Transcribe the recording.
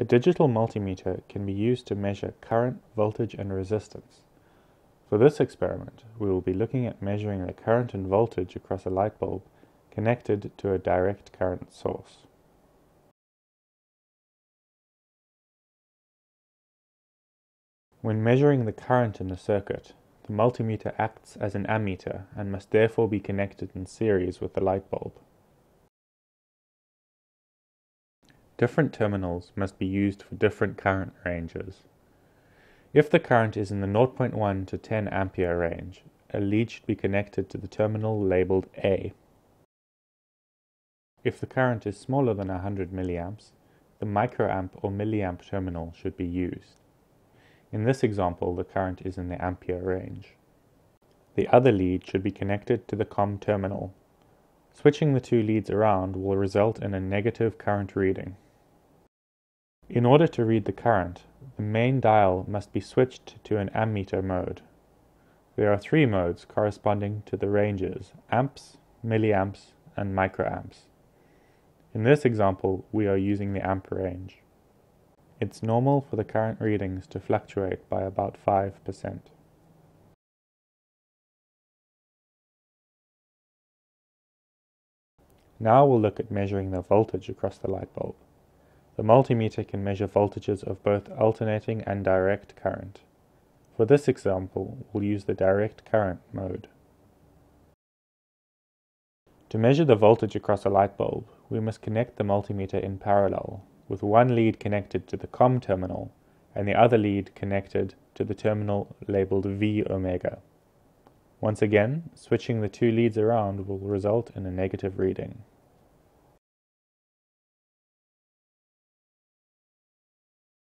A digital multimeter can be used to measure current, voltage and resistance. For this experiment, we will be looking at measuring the current and voltage across a light bulb connected to a direct current source. When measuring the current in the circuit, the multimeter acts as an ammeter and must therefore be connected in series with the light bulb. Different terminals must be used for different current ranges. If the current is in the 0.1 to 10 ampere range, a lead should be connected to the terminal labeled A. If the current is smaller than 100 milliamps, the microamp or milliamp terminal should be used. In this example, the current is in the ampere range. The other lead should be connected to the COM terminal. Switching the two leads around will result in a negative current reading. In order to read the current, the main dial must be switched to an ammeter mode. There are three modes corresponding to the ranges amps, milliamps, and microamps. In this example, we are using the amp range. It's normal for the current readings to fluctuate by about 5%. Now we'll look at measuring the voltage across the light bulb. The multimeter can measure voltages of both alternating and direct current. For this example, we'll use the direct current mode. To measure the voltage across a light bulb, we must connect the multimeter in parallel, with one lead connected to the COM terminal and the other lead connected to the terminal labeled V omega. Once again, switching the two leads around will result in a negative reading.